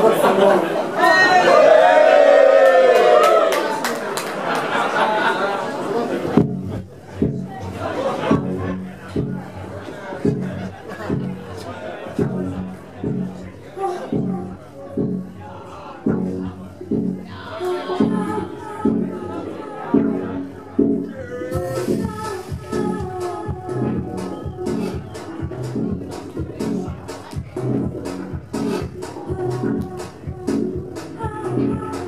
Вот самому. Thank